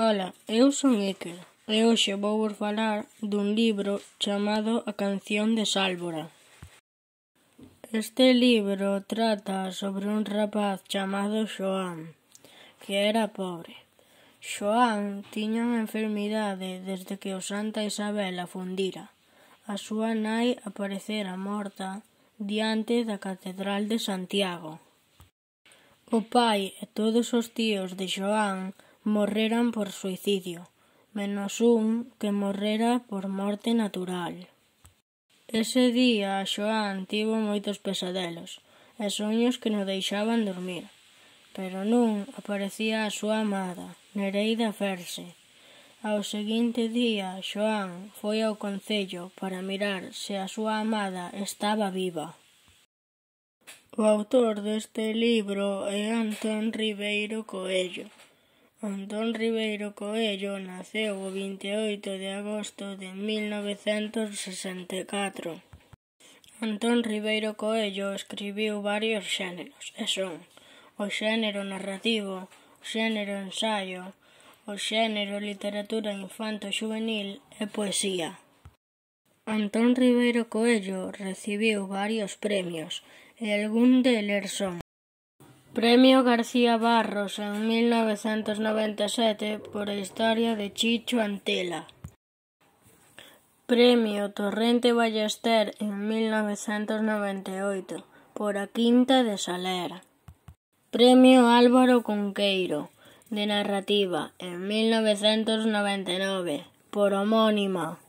Ola, eu son Iker e hoxe vou vos falar dun libro chamado A canción de Sálvora. Este libro trata sobre un rapaz chamado Joan, que era pobre. Joan tiña unha enfermidade desde que o Santa Isabel fundira. A súa nai aparecera morta diante da Catedral de Santiago. O pai e todos os tíos de Joan morreran por suicidio, menos un que morrera por morte natural. Ese día Xoán tivo moitos pesadelos e soños que non deixaban dormir. Pero non aparecía a súa amada, Nereida Ferse. Ao seguinte día, Xoán foi ao concello para mirar se a súa amada estaba viva. O autor deste libro é Antón Ribeiro Coello. Antón Ribeiro Coello naceu o 28 de agosto de 1964. Antón Ribeiro Coello escribiu varios xéneros, e son o xénero narrativo, o xénero ensaio, o xénero literatura infanto-xuvenil e poesía. Antón Ribeiro Coello recibiu varios premios, e algún deles son Premio García Barros en 1997 por a historia de Chicho Antela. Premio Torrente Ballester en 1998 por a Quinta de Salera. Premio Álvaro Conqueiro de Narrativa en 1999 por homónima.